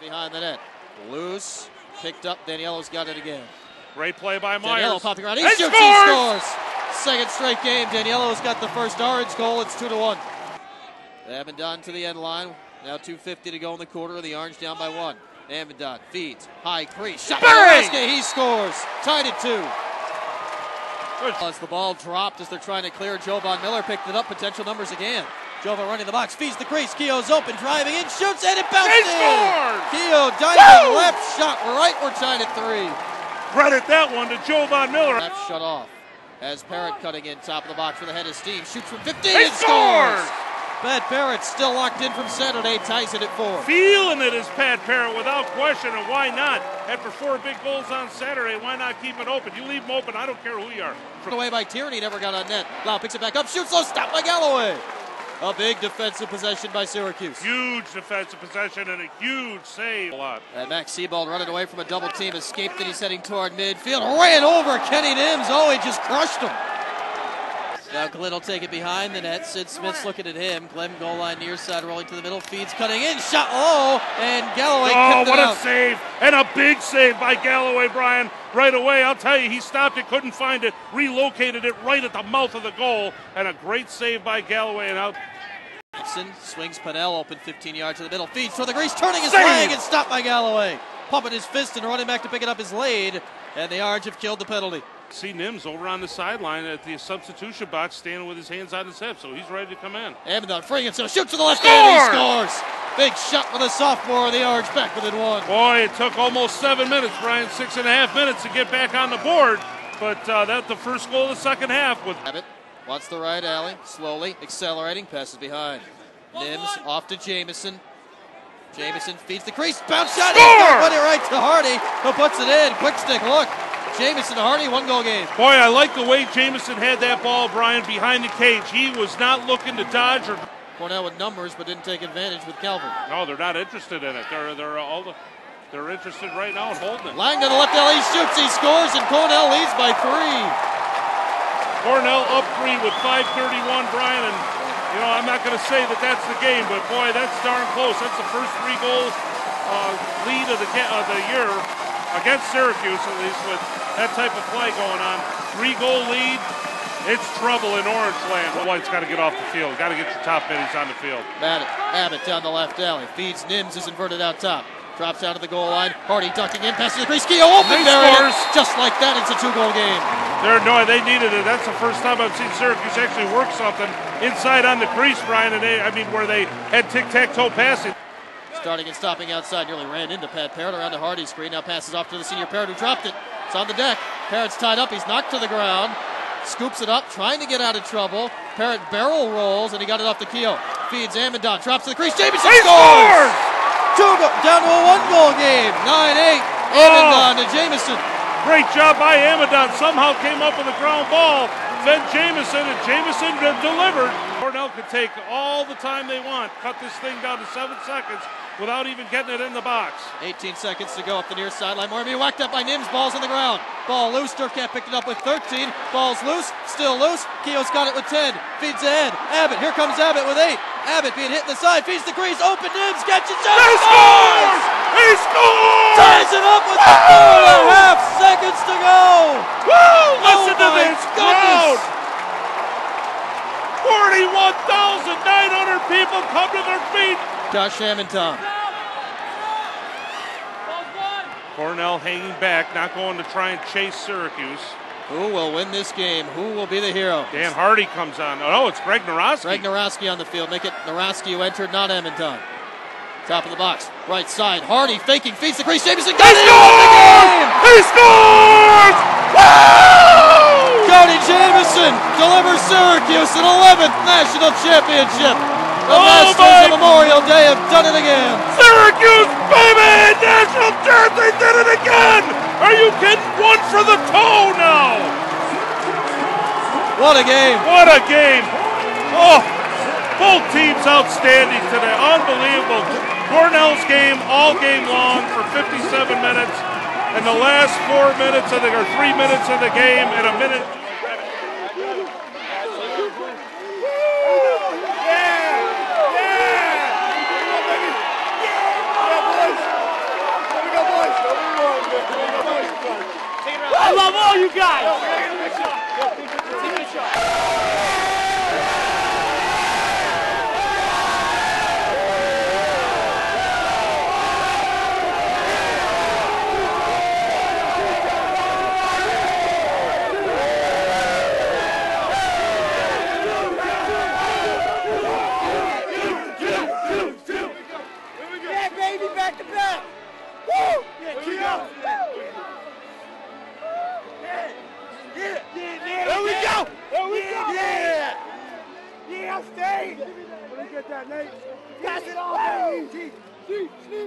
behind the net. Loose, picked up. Daniello's got it again. Great play by Myers. Daniello popping around. He And shoots. scores! He scores. Second straight game. Daniello's got the first orange goal. It's two to one. Amidon to the end line. Now 250 to go in the quarter. The orange down by one. Amidon feeds. High crease. Shot He scores. Tied at two. As the ball dropped as they're trying to clear, Jovan Miller picked it up. Potential numbers again. Jovan running the box, feeds the crease. Keogh's open, driving in, shoots, and it bounces. He in. scores! Keogh diving Woo! left shot right. We're tied at three. Credit that one to Jovan Miller. Left shut off. As Perritt cutting in top of the box with a head of steam, shoots from 15 He and scores. scores! Pat Perritt still locked in from Saturday, ties it at four. Feeling it is Pat Perritt without question, and why not? After four big goals on Saturday, why not keep it open? You leave them open, I don't care who you are. Away by Tierney, never got on net. Lau picks it back up, shoots low, stopped by Galloway. A big defensive possession by Syracuse. Huge defensive possession and a huge save. A lot. And Max Seibald running away from a double team, escaped and he's heading toward midfield. Ran over Kenny Nims. Oh, he just crushed him. Now Glenn will take it behind the net. Sid Smith's looking at him. Glenn goal line near side, rolling to the middle, feeds, cutting in, shot low, and Galloway Oh, what a out. save! And a big save by Galloway, Brian, right away. I'll tell you, he stopped it, couldn't find it, relocated it right at the mouth of the goal, and a great save by Galloway. And out. Gibson swings Pannell open 15 yards to the middle, feeds for the crease, turning his Save! leg and stopped by Galloway. Pumping his fist and running back to pick it up is Lade, and the Orange have killed the penalty. See Nims over on the sideline at the substitution box, standing with his hands on his hip, so he's ready to come in. Amidon freeing himself, shoots to the left hand, he scores. Big shot for the sophomore, the Orange back within one. Boy, it took almost seven minutes, Brian, six and a half minutes to get back on the board. But uh, that's the first goal of the second half with Abbott wants the right alley, slowly accelerating, passes behind. Nims off to Jamison. Jamison feeds the crease, bounce shot, Score! in, put it right to Hardy, who puts it in. Quick stick, look. Jamison to Hardy, one goal game. Boy, I like the way Jamison had that ball, Brian, behind the cage. He was not looking to dodge or. Cornell with numbers, but didn't take advantage with Calvin. No, they're not interested in it. They're they're all the, they're interested right now in holding it. Lang to the left alley, shoots, he scores, and Cornell leads by three. Cornell up three with 5:31, Brian, and you know I'm not going to say that that's the game, but boy, that's darn close. That's the first three goal uh, lead of the ga- of the year against Syracuse, at least with that type of play going on. Three goal lead. It's trouble in Orange Land. White's got to get off the field. Got to get your top middies on the field. Abbott, Abbott down the left alley, feeds Nims, is inverted out top. Drops down to the goal line. Hardy ducking in, passes the crease. Keogh open, there scores. Just like that, it's a two-goal game. They're no, they needed it. That's the first time I've seen Syracuse actually work something inside on the crease, Brian. And they, I mean, where they had tic-tac-toe passing. Starting and stopping outside, nearly ran into Pat Perritt around the Hardy screen. Now passes off to the senior Perritt who dropped it. It's on the deck. Perritt's tied up. He's knocked to the ground. Scoops it up, trying to get out of trouble. Perritt barrel rolls, and he got it off the keel. Feeds Amidon, drops to the crease. Jamison He scores! scores! Two go- down to a one-goal game. 9-8. Amidon to Jamison. Great job by Amidon. Somehow came up with a ground ball. Then Jamison, and Jamison delivered. Cornell could take all the time they want, cut this thing down to seven seconds without even getting it in the box. 18 seconds to go up the near sideline. Morby whacked up by Nims. Ball's on the ground. Ball loose. Durfcat picked it up with 13. Ball's loose. Still loose. Keogh's got it with 10. Feeds ahead. Abbott. Here comes Abbott with 8. Abbott being hit in the side. Feeds the crease. Open Nims. Catches it. He scores! He scores! Ties it up with four and a half seconds to go. Woo! Oh Listen to Oh my this goodness. crowd! 41,900 people come to their feet. Josh Hamilton. Cornell hanging back, not going to try and chase Syracuse. Who will win this game? Who will be the hero? Dan Hardy comes on. Oh, it's Greg Naroski. Greg Naroski on the field. Make it Naroski who entered, not Edmonton. Top of the box. Right side. Hardy faking. Feeds the crease. Jamison got He it. He won the game! scores! He scores! Woo! Cody Jamison delivers Syracuse an 11th national championship. The Oh Masters my- of Memorial Day have done it again. Syracuse, baby! National champ, they did it again! Are you kidding? One for the toe now! What a game. What a game! Oh, both teams outstanding today. Unbelievable. Cornell's game all game long for 57 minutes. And the last four minutes, I think, or three minutes of the game and a minute. I love all you guys! Me that, Nate. Pass it on, baby.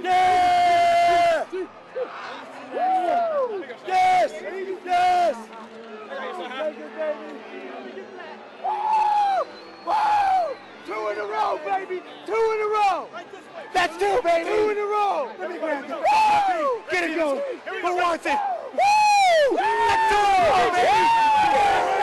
Yeah. Yes. Yes. Woo! Woo! Two in a row, baby. Two in a row. That's two, baby. Two in a row. Let me grab it. Woo! Get it going. Who wants it? Woo! That's two in a row, baby.